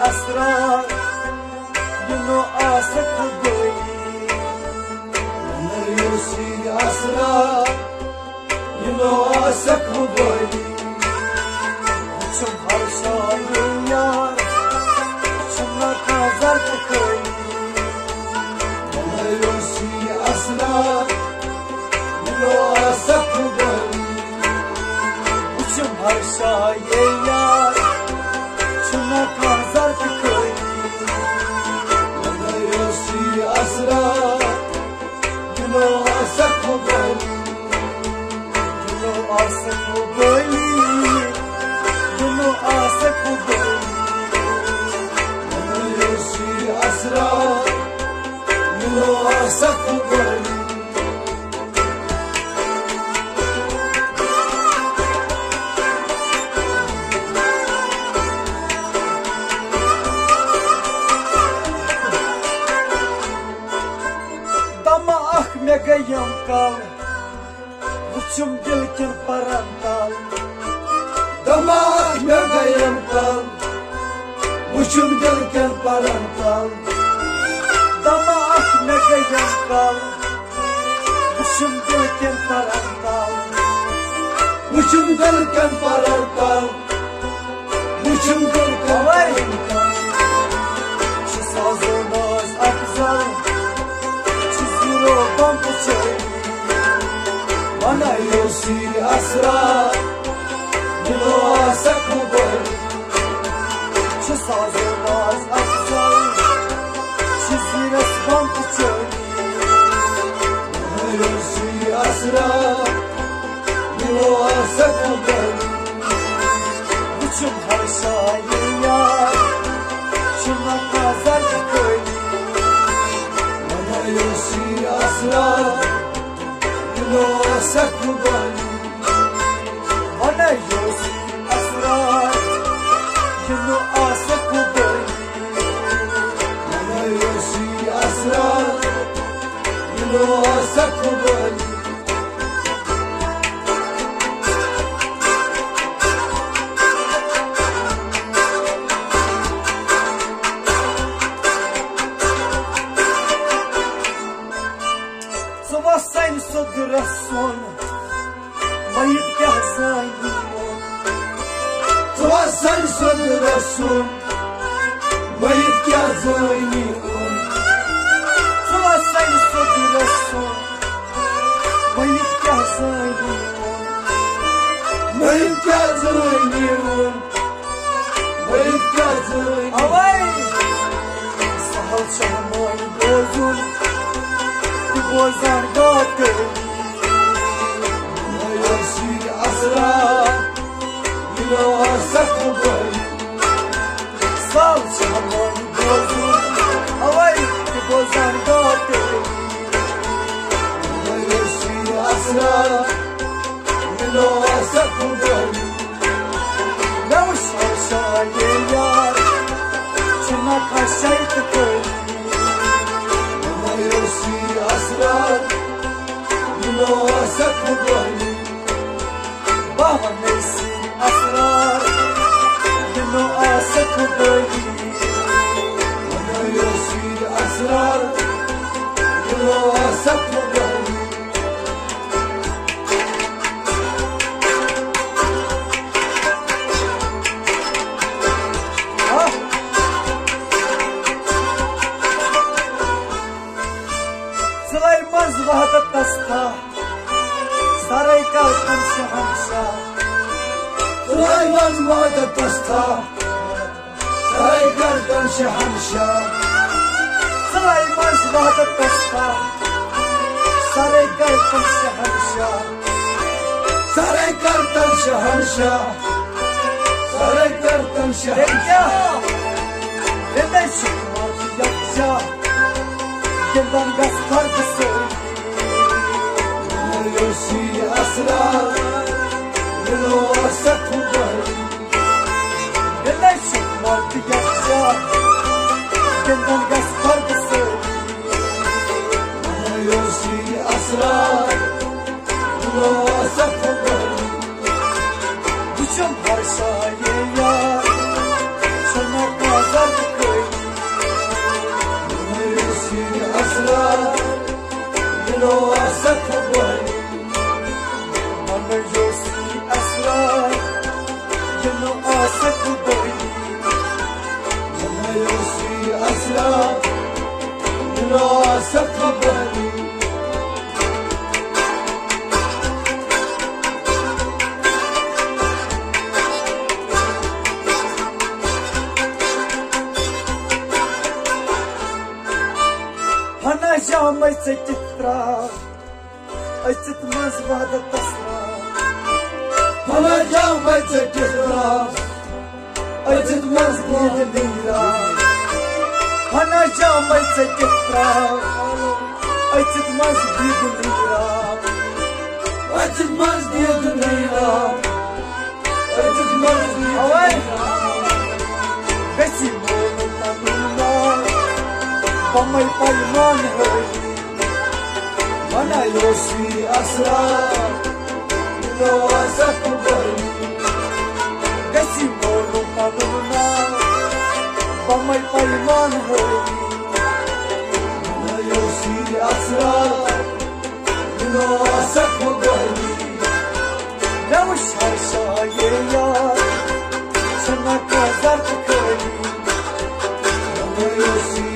اسرار ينو اسك بولي يوسي اسرار ينو اسك بولي Çum harşayın yar Çumla kazar tıkayı يوسي اسرار ينو Ah gayam kal. Buçum dilkin parantal Damak ah ne gayam kal. Buçum dilkin parantal kempal Mushum de kempal antal Mushum de kempal antal Mushum de kavay antal Şu sazınız abzal Şu zuro bambuçay Bana yosi asra Nilo asak mubay Şu sazınız abzal Şu zires bambuçay Ölürsün asra Bir o asra نواسك مبل Sıvasayn sodrason Mayit gahzayn توصل صدر السن ويتجازوني Sıvasayn بازار داده نیاشی اصلا یا سخت بایی سال چمان بازار هوایی که بازار داده نیاشی اصلا یا سخت بایی نمش آشایه یا Sılaymaz vahadat dasta Saray kalkın şahamşa ساي قردن شحمشا ساي قردن شحمشا Bekya Neden çıkmaz yakca Yıldan gaz kargısı يوسي أسرار ينواسك مبين know mai se te tra ai se te mas vada tasra hala ja mai se te tra ai se te mas vada lira hala ja mai se te tra ai se te mas vada lira بمي بالمان هوي Bana yosi asrar Yo asaf bari بسي مولو تنونا بمي بالمان هوي Bana yosi asrar Yo asaf bari لو شهر شاير شنا كازر تكوي Bana yosi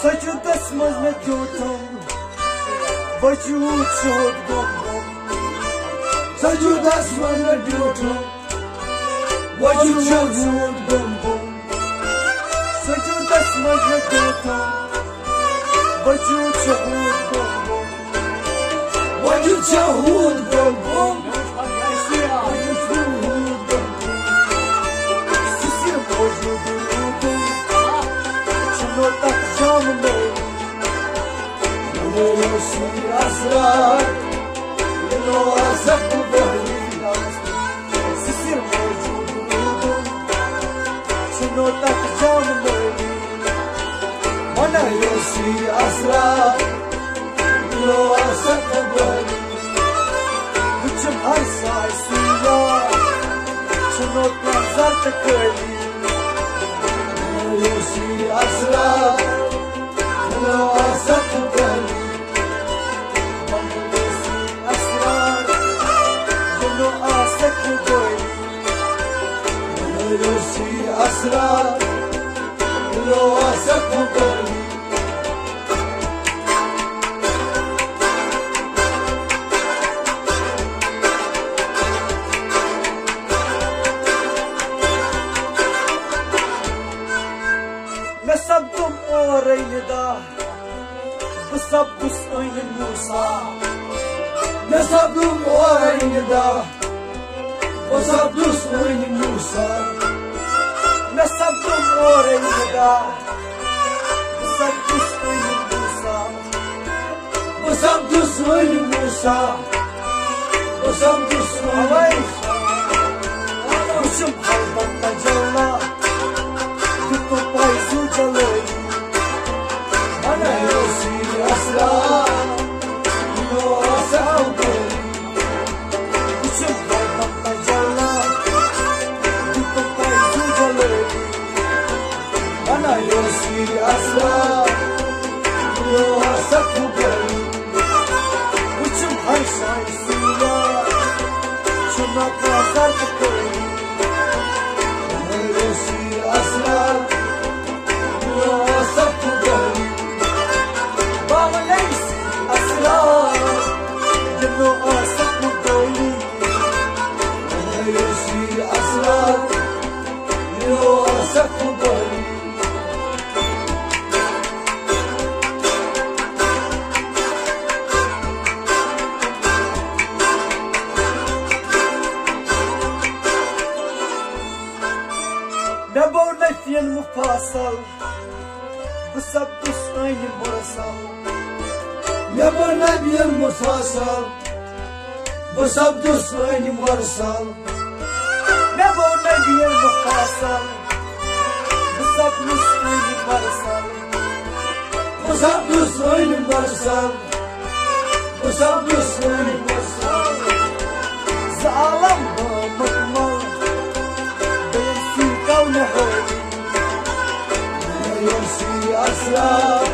Хочу безмежне дюто, бачу чого добро. Хочу безмежне дюто, бачу чого добро. Хочу безмежне чудом. бачу чого добро. Бачу чого добро. yosi asrar Yine asak bu bahri سيسير موجود رودم شنو تك جامل Bana yosi asrar Yine asak bu bahri Bütün her sayısıyla Şunu nazar tıkayım Bana yosi asrar لو شي أسرار لو أسكو قلبي Mesabdum orayını da Bısabdus öyle Musa Mesabdum orayını da O sabrus oyunu Musa Mesabdum orayını da Bısabbus aynı Musa O sabrus oyunu Musa O sabrus oyunu Havay. Musa Uçum her sayısıyla Şuna pazar tıkayım Bu sabdus oyunu varsal Bu sabdus oyunu varsal Zalam mıkmal Benim si kavne hoy Yosi asra وعزفت بالي زعلان بمقامل بيرسي كون ليلي ونسي أسرار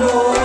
Lord.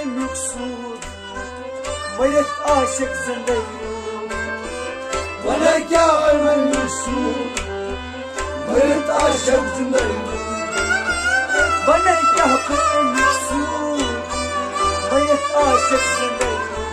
kah bu en yüksud Mayret aşık zindeyru ولك علم النسور مرت عشق زندين Bana kah bu en yüksud Mayret aşık zindeyru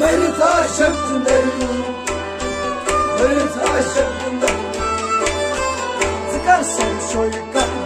مرت عشق زندين مرت عشق زندين Tıkarsam şoy kahbur